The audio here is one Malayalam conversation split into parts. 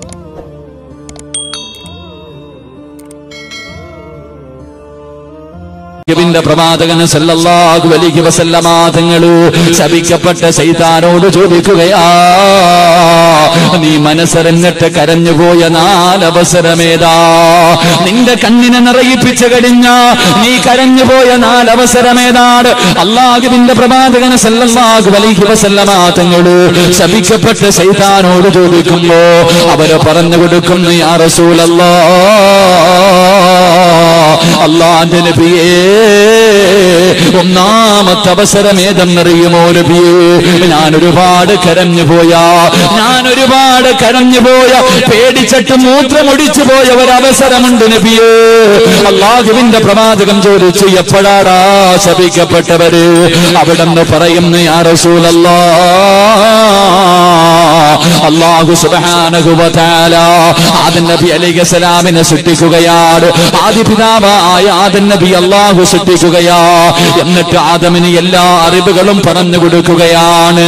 Oh. ിന്റെ പ്രവാചകന് സല്ലല്ലാഹു അലൈഹി വസല്ലമ തങ്ങൾ ശപിക്കപ്പെട്ട സൈതാനോട് ചോദിക്കുകയാ നീ മനസ്സറിഞ്ഞിട്ട് കരഞ്ഞുപോയ നാലവസരമേതാ? നിന്റെ കണ്ണിനെ നിറയിപ്പിച്ചു കഴിഞ്ഞ നീ കരഞ്ഞുപോയ നാലവസരമേതാണ്? അള്ളാഹുവിന്റെ പ്രവാചകന് സല്ലല്ലാഹു അലൈഹി വസല്ലമ തങ്ങൾ ശപിക്കപ്പെട്ട സൈതാനോട് ചോദിക്കുമ്പോ അവർ പറഞ്ഞു കൊടുക്കുന്നു യാ റസൂലല്ലാ അള്ളാന്റെ നബിയേ ഒന്നാമത്തെ അവസരം ഏതെന്നറിയുമോ നബിയേ? ഞാൻ ഒരുപാട് കരഞ്ഞു പോയ ഞാൻ ഒരുപാട് കരഞ്ഞു പോയ പേടിച്ചിട്ട് മൂത്രമൊടിച്ചു പോയ ഒരവസരമുണ്ട് നബിയേ. അള്ളാഹുവിന്റെ പ്രവാചകം ചോദിച്ചു എപ്പോഴാടാ ശപിക്കപ്പെട്ടവര്? അവിടെ നിന്ന് പറയുന്നു യാ അള്ളാഹു സുബ്ഹാനഹു വ തആല ആദം നബി അലൈഹി സലാമിനെ സൃഷ്ടിക്കുകയാണ്. ആദി പിതാവായ ആദം നബി അള്ളാഹു സൃഷ്ടിക്കുകയാ എന്നിട്ട് ആദമിന് എല്ലാ അറിവുകളും പറഞ്ഞു കൊടുക്കുകയാണ്.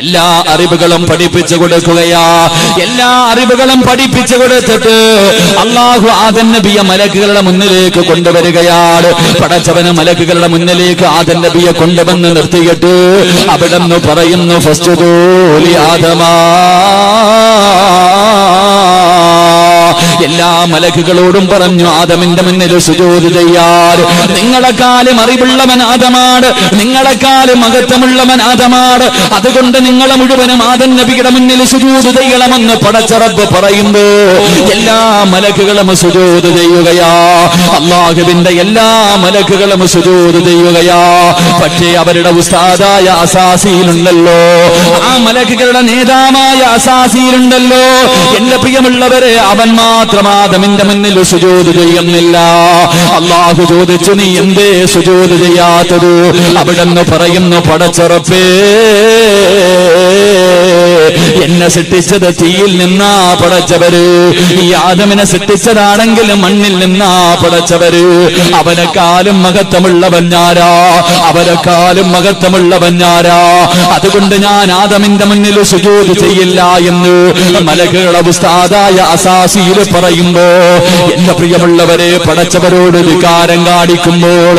എല്ലാ അറിവുകളും പഠിപ്പിച്ചു കൊടുക്കുകയാ. എല്ലാ അറിവുകളും പഠിപ്പിച്ചു കൊടുത്തിട്ട് അള്ളാഹു ആദൻ നബിയെ മലക്കുകളുടെ മുന്നിലേക്ക് കൊണ്ടുവരികയാണ്. പടച്ചവന് മലക്കുകളുടെ മുന്നിലേക്ക് ആദൻ നബിയെ കൊണ്ടുവന്ന് നിർത്തിയിട്ട് അവിടെ നിന്ന് പറയുന്നു ഫസ്റ്റ് ജോലി ആദമാ. എല്ലാ മലക്കുകളോടും പറഞ്ഞു ആദമിന്റെ മുന്നിൽ സുജോതി ചെയ്യാറ് നിങ്ങളെക്കാളും അറിവുള്ളവൻ ആദമാണ്. നിങ്ങളെ നിങ്ങളെക്കാളും മഹത്വമുള്ളവൻ ആദമാണ്. അതുകൊണ്ട് നിങ്ങളെ മുഴുവനും ആദൻ നബിയുടെ മുന്നിൽ സുജൂത് ചെയ്യണമെന്ന് പടച്ചറബ് പറയുന്നു. എല്ലാ മലക്കുകളും സുജൂത് ചെയ്യുകയാ അള്ളാഹുവിന്റെ എല്ലാ മലക്കുകളും സുജൂത് ചെയ്യുകയാ പക്ഷേ അവരുടെ ഉസ്താദായ അസാസിയിലുണ്ടല്ലോ ആ മലക്കുകളുടെ നേതാവായ അസാസിയിലുണ്ടല്ലോ എന്റെ പ്രിയമുള്ളവരെ അവൻ മാത്രം ആദമിന്റെ മുന്നിൽ സുജോത് ചെയ്യുന്നില്ല. അള്ളാഹു ചോദിച്ചു നീ എന്തേ സുജോത് ചെയ്യാത്തത്? അവിടെ പറയുന്നു പടച്ചുറപ്പേ. എന്നെ സൃഷ്ടിച്ചത് തീയിൽ നിന്നാ പടച്ചവര്. ഈ ആദമിനെ സൃഷ്ടിച്ചതാണെങ്കിൽ മണ്ണിൽ നിന്നാ പടച്ചവര്. അവനെക്കാലും മഹത്വമുള്ളവൻ ഞാരാ. അവരെക്കാലും മഹത്വമുള്ളവൻ ഞാരാ. അതുകൊണ്ട് ഞാൻ ആദമിന്റെ മുന്നിൽ സുജൂത് ചെയ്യില്ല എന്ന് മലകളുടെ ഉസ്താദായ അസാസിയിൽ പറയുമ്പോ എന്റെ പ്രിയമുള്ളവരെ പടച്ചവരോട് വികാരം കാണിക്കുമ്പോൾ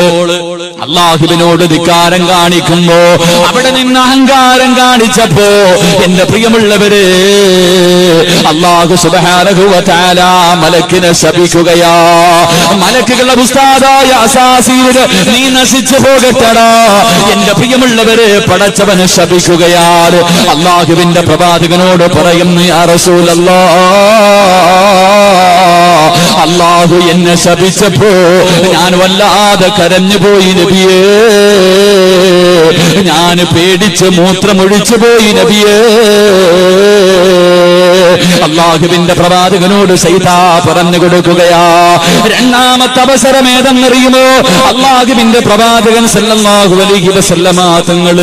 അള്ളാഹുവിനോട് ധിക്കാരം കാണിക്കുമ്പോ അവിടെ നിന്ന് അഹങ്കാരം കാണിച്ചപ്പോ എന്റെ പ്രിയമുള്ളവരെ അള്ളാഹു സുബാനഹുവല മലക്കിനെ ശപിക്കുകയാ. മലക്കുകളുടെ ഉസ്താദായ അസാസീര് നീ നശിച്ചു പോകട്ടടാ. എന്റെ പ്രിയമുള്ളവരെ പടച്ചവനെ ശപിക്കുകയാണ്. അള്ളാഹുവിന്റെ പ്രവാചകനോട് പറയുന്നു യാ റസൂലല്ലാ അള്ളാഹു എന്നെ ശപിച്ചപ്പോ ഞാൻ വല്ലാതെ കരഞ്ഞു പോയി നബിയേ. ഞാൻ പേടിച്ച് മൂത്രമൊഴിച്ചു പോയി നബിയേ. അള്ളാഹുവിന്റെ പ്രവാചകനോട് സൈതാ പറഞ്ഞു കൊടുക്കുകയാ. രണ്ടാമത്തെ അവസരം ഏതെന്നറിയുമോ? അള്ളാഹുവിന്റെ പ്രവാചകൻ സല്ലാഹു അലൈഹി വസല്ലമ തങ്ങൾ.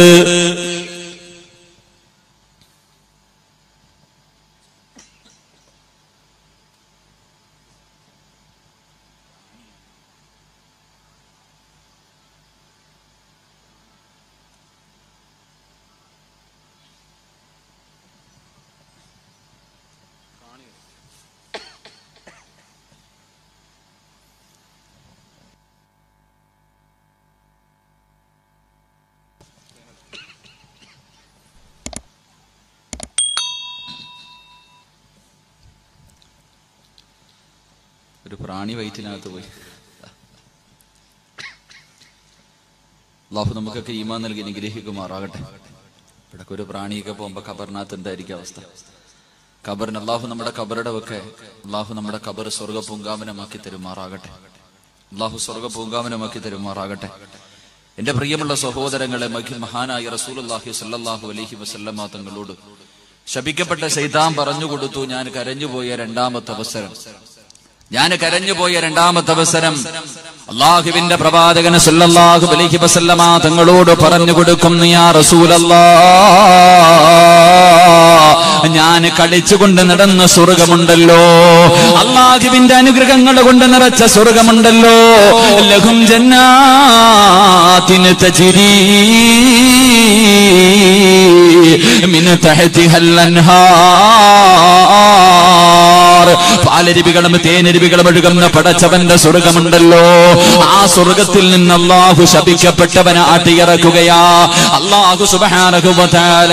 ഒരു പ്രാണി വയറ്റിനകത്ത് പോയി. അള്ളാഹു നമുക്കൊക്കെ ഈമാൻ നൽകി നിഗ്രഹിക്കുമാറാകട്ടെ ഇവിടെ ഒരു പ്രാണിയൊക്കെ പോകുമ്പോ ഖബറിനകത്ത് എന്തായിരിക്കും അവസ്ഥ? ഖബറിന് അള്ളാഹു നമ്മുടെ ഖബറുടെ ഒക്കെ അള്ളാഹു നമ്മുടെ ഖബർ സ്വർഗ പൂങ്കാമനമാക്കി തരുമാറാകട്ടെ. അള്ളാഹു സ്വർഗ പൂങ്കാമനമാക്കി തരുമാറാകട്ടെ. എന്റെ പ്രിയമുള്ള സഹോദരങ്ങളെ മഹാനായി മഹാനായ റസൂലുള്ളാഹി അലഹി അലൈഹി വസല്ലമ തങ്ങളോട് ശപിക്കപ്പെട്ട ശൈതാൻ പറഞ്ഞു കൊടുത്തു ഞാൻ കരഞ്ഞുപോയ രണ്ടാമത്തെ അവസരം. ഞാൻ കരഞ്ഞുപോയ രണ്ടാമത്തെ അവസരം അള്ളാഹുവിന്റെ പ്രവാചകന് സല്ലല്ലാഹു അലൈഹി വസല്ലമ തങ്ങളോട് പറഞ്ഞു കൊടുക്കും യാ റസൂലല്ലാ ഞാൻ കളിച്ചുകൊണ്ട് നടന്ന സ്വർഗമുണ്ടല്ലോ. അള്ളാഹുവിന്റെ അനുഗ്രഹങ്ങൾ കൊണ്ട് നിറച്ച സ്വർഗമുണ്ടല്ലോ. ലഹും ജന്നാത്തിന് തജിരി മിൻ തഹതിഹൽ അൻഹാർ. പാലരുവികളും തേനരുവികളും ഒഴുകുന്ന പടച്ചവന്റെ സ്വർഗമുണ്ടല്ലോ. ആ സ്വർഗത്തിൽ നിന്ന് അള്ളാഹു ശപിക്കപ്പെട്ടവനെ ആട്ടിയിറക്കുകയാ. അള്ളാഹു സുബഹാനഹുബാല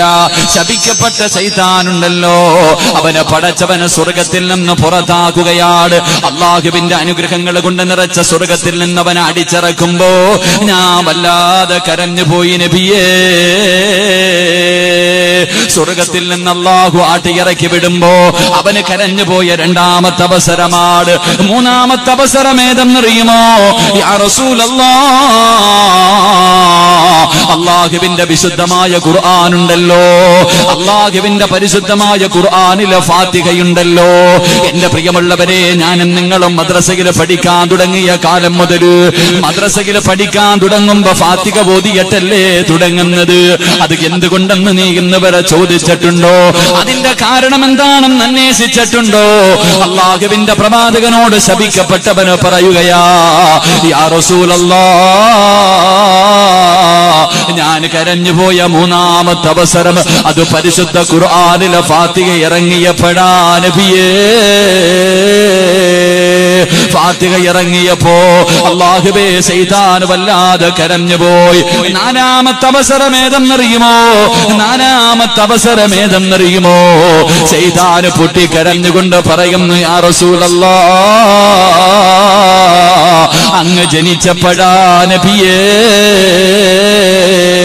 ശപിക്കപ്പെട്ട ചൈത്താനുണ്ടല്ലോ അവനെ പടച്ചവന് സ്വർഗത്തിൽ നിന്ന് പുറത്താക്കുകയാണ്. അള്ളാഹുവിന്റെ അനുഗ്രഹങ്ങൾ കൊണ്ട് നിറച്ച സ്വർഗത്തിൽ നിന്ന് അവനെ അടിച്ചിറക്കുമ്പോ ഞാൻ വല്ലാതെ കരഞ്ഞു പോയി നബിയേ. സ്വർഗത്തിൽ നിന്ന് അള്ളാഹു ആട്ടിയിറക്കി വിടുമ്പോ അവന് കരഞ്ഞു പോയ രണ്ടാമത്തെ അവസരമാണ്. മൂന്നാമത്തെ അവസരം ഏതെന്നറിയുമോ? യാ അള്ളാഹുവിന്റെ വിശുദ്ധമായ ഖുർആാനുണ്ടല്ലോ. അള്ളാഹുവിന്റെ പരിശുദ്ധമായ ഖുർആാനിലെ ഫാത്തികയുണ്ടല്ലോ എന്റെ പ്രിയമുള്ളവരെ ഞാനും നിങ്ങളും മദ്രസയിൽ പഠിക്കാൻ തുടങ്ങിയ കാലം മുതൽ മദ്രസയിൽ പഠിക്കാൻ തുടങ്ങുമ്പോ ഫാത്തിക ബോധിയട്ടല്ലേ തുടങ്ങുന്നത്? അത് എന്തുകൊണ്ടെന്ന് നീ ഇന്ന് വരെ ചോദിച്ചിട്ടുണ്ടോ? അതിന്റെ കാരണം എന്താണെന്ന് അന്വേഷിച്ചിട്ടുണ്ടോ? അള്ളാഹുവിന്റെ പ്രവാചകനോട് ശപിക്കപ്പെട്ടവന് പറയുകയാ യാ റസൂലല്ലാ ഞാൻ കരഞ്ഞുപോയ മൂന്നാമത്തെ അവസരം. അത് പരിശുദ്ധ ഖുർആനിലെ ഫാത്തിക ഇറങ്ങിയപ്പെടാ നബിയേ. ഫാത്തിക ഇറങ്ങിയപ്പോ അള്ളാഹുബേ ചെയ്താൻ വല്ലാതെ കരഞ്ഞുപോയി നാലാമത്തെ അവസരം ഏതെന്നറിയുമോ? നാലാമത്തെ അവസരം ഏതെന്നറിയുമോ? ചെയ്താൻ പൊട്ടി കരഞ്ഞുകൊണ്ട് പറയുന്നു ആ റസൂലല്ലാ അങ്ങ് ജനിച്ചപ്പെടാ നബിയേ.